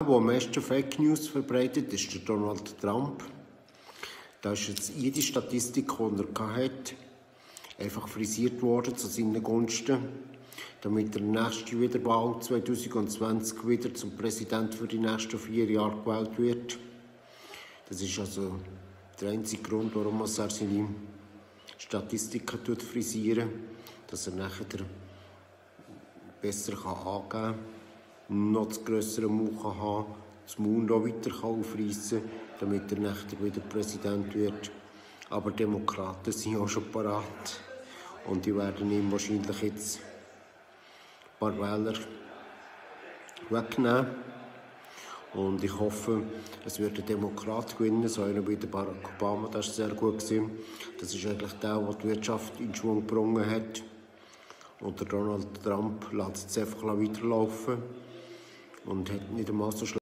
der am meisten Fake News verbreitet, ist der Donald Trump. Da ist jetzt jede Statistik, die er hatte, einfach frisiert worden zu seinen Gunsten, damit er nächste Wiederwahl 2020 wieder zum Präsident für die nächsten vier Jahre gewählt wird. Das ist also der einzige Grund, warum er seine Statistiken frisieren dass er nachher besser angeben kann, noch das grössere Mund haben das Maul noch weiter aufreißen kann, damit er nachher wieder Präsident wird. Aber Demokraten sind auch schon parat und die werden ihm wahrscheinlich jetzt ein paar Wähler wegnehmen. Und ich hoffe, es wird ein Demokrat gewinnen, so einer wie der Barack Obama, das war sehr gut. Gewesen. Das ist eigentlich der, der die Wirtschaft in Schwung gebracht hat. Und Donald Trump lässt es einfach weiterlaufen und nicht einmal so schlecht